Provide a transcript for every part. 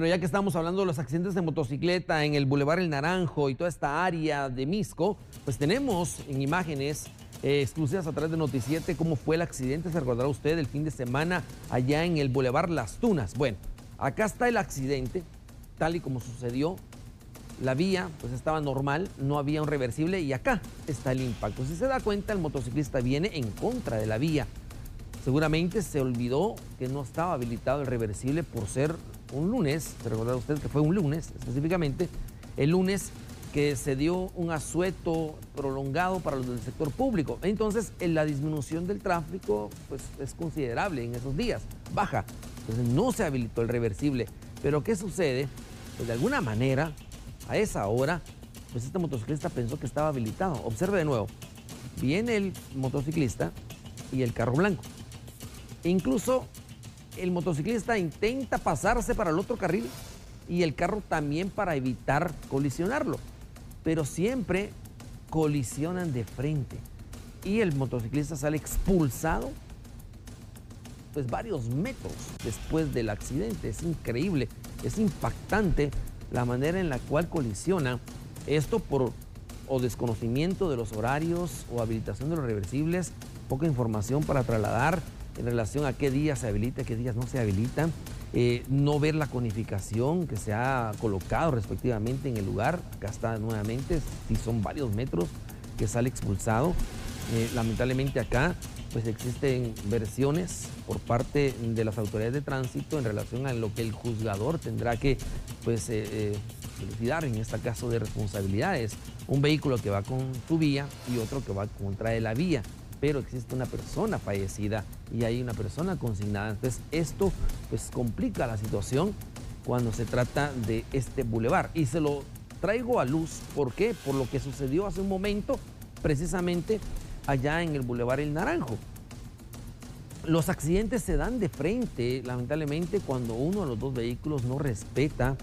Bueno, ya que estamos hablando de los accidentes de motocicleta en el Boulevard El Naranjo y toda esta área de Misco, pues tenemos en imágenes eh, exclusivas a través de Noticiete cómo fue el accidente, se recordará usted, el fin de semana allá en el Boulevard Las Tunas. Bueno, acá está el accidente, tal y como sucedió. La vía pues estaba normal, no había un reversible y acá está el impacto. Si se da cuenta, el motociclista viene en contra de la vía. Seguramente se olvidó que no estaba habilitado el reversible por ser un lunes, se recordará usted que fue un lunes específicamente, el lunes que se dio un asueto prolongado para los del sector público. Entonces, la disminución del tráfico pues, es considerable en esos días, baja. Entonces, no se habilitó el reversible. Pero, ¿qué sucede? Pues, de alguna manera, a esa hora, pues este motociclista pensó que estaba habilitado. Observe de nuevo. Viene el motociclista y el carro blanco. E incluso el motociclista intenta pasarse para el otro carril y el carro también para evitar colisionarlo. Pero siempre colisionan de frente y el motociclista sale expulsado pues varios metros después del accidente. Es increíble, es impactante la manera en la cual colisiona esto por o desconocimiento de los horarios o habilitación de los reversibles, poca información para trasladar en relación a qué días se habilita, qué días no se habilitan, eh, no ver la conificación que se ha colocado respectivamente en el lugar, acá está nuevamente, si son varios metros que sale expulsado. Eh, lamentablemente acá pues existen versiones por parte de las autoridades de tránsito en relación a lo que el juzgador tendrá que pues eh, en este caso de responsabilidades. Un vehículo que va con su vía y otro que va contra de la vía pero existe una persona fallecida y hay una persona consignada. Entonces esto pues complica la situación cuando se trata de este bulevar. Y se lo traigo a luz, ¿por qué? Por lo que sucedió hace un momento precisamente allá en el bulevar El Naranjo. Los accidentes se dan de frente, lamentablemente, cuando uno de los dos vehículos no respeta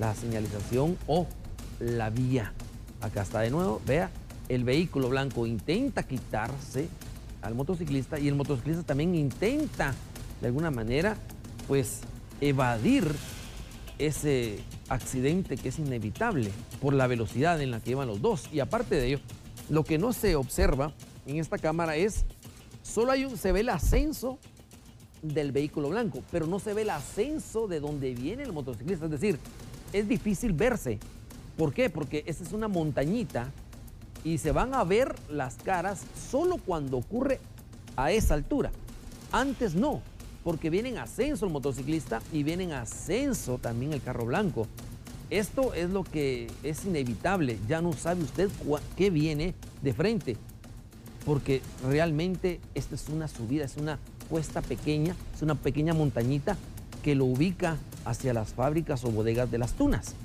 la señalización o la vía. Acá está de nuevo, vea, el vehículo blanco intenta quitarse al motociclista y el motociclista también intenta de alguna manera pues evadir ese accidente que es inevitable por la velocidad en la que llevan los dos. Y aparte de ello, lo que no se observa en esta cámara es, solo hay un, se ve el ascenso del vehículo blanco, pero no se ve el ascenso de donde viene el motociclista. Es decir, es difícil verse. ¿Por qué? Porque esa es una montañita y se van a ver las caras solo cuando ocurre a esa altura. Antes no, porque viene en ascenso el motociclista y viene en ascenso también el carro blanco. Esto es lo que es inevitable. Ya no sabe usted qué viene de frente, porque realmente esta es una subida, es una cuesta pequeña, es una pequeña montañita que lo ubica hacia las fábricas o bodegas de las tunas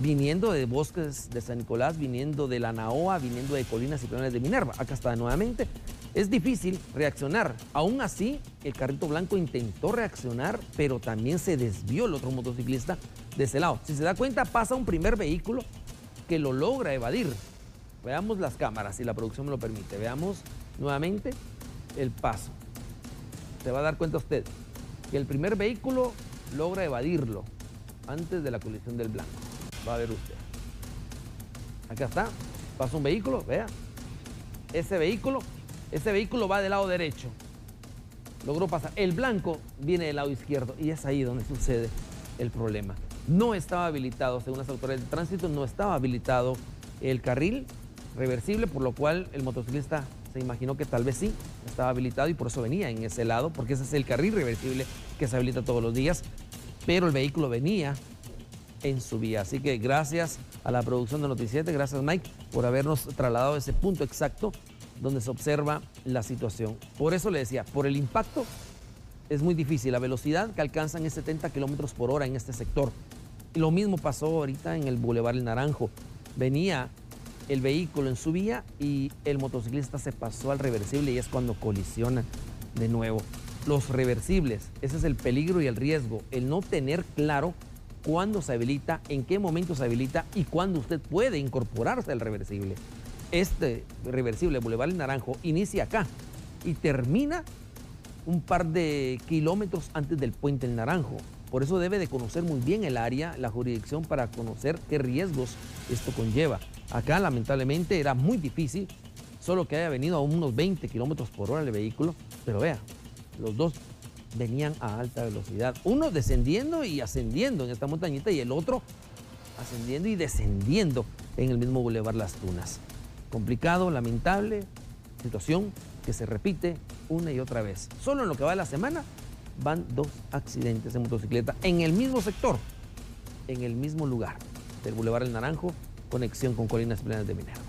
viniendo de bosques de San Nicolás, viniendo de la Naoa, viniendo de colinas y planes de Minerva. Acá está nuevamente. Es difícil reaccionar. Aún así, el carrito blanco intentó reaccionar, pero también se desvió el otro motociclista de ese lado. Si se da cuenta, pasa un primer vehículo que lo logra evadir. Veamos las cámaras, si la producción me lo permite. Veamos nuevamente el paso. Se va a dar cuenta usted que el primer vehículo logra evadirlo antes de la colisión del blanco. Va a ver usted. Acá está. Pasa un vehículo, vea. Ese vehículo, ese vehículo va del lado derecho. Logró pasar. El blanco viene del lado izquierdo y es ahí donde sucede el problema. No estaba habilitado, según las autoridades de tránsito, no estaba habilitado el carril reversible, por lo cual el motociclista se imaginó que tal vez sí estaba habilitado y por eso venía en ese lado, porque ese es el carril reversible que se habilita todos los días, pero el vehículo venía en su vía. Así que gracias a la producción de Noticiete, gracias Mike por habernos trasladado ese punto exacto donde se observa la situación. Por eso le decía, por el impacto es muy difícil. La velocidad que alcanzan es 70 kilómetros por hora en este sector. lo mismo pasó ahorita en el Boulevard El Naranjo. Venía el vehículo en su vía y el motociclista se pasó al reversible y es cuando colisiona de nuevo. Los reversibles, ese es el peligro y el riesgo, el no tener claro cuándo se habilita, en qué momento se habilita y cuándo usted puede incorporarse al reversible. Este reversible Boulevard Naranjo inicia acá y termina un par de kilómetros antes del puente El Naranjo. Por eso debe de conocer muy bien el área, la jurisdicción, para conocer qué riesgos esto conlleva. Acá, lamentablemente, era muy difícil, solo que haya venido a unos 20 kilómetros por hora el vehículo, pero vea, los dos venían a alta velocidad. Uno descendiendo y ascendiendo en esta montañita y el otro ascendiendo y descendiendo en el mismo Boulevard Las Tunas. Complicado, lamentable, situación que se repite una y otra vez. Solo en lo que va de la semana van dos accidentes de motocicleta en el mismo sector, en el mismo lugar del Boulevard El Naranjo, conexión con Colinas Plenas de Minero.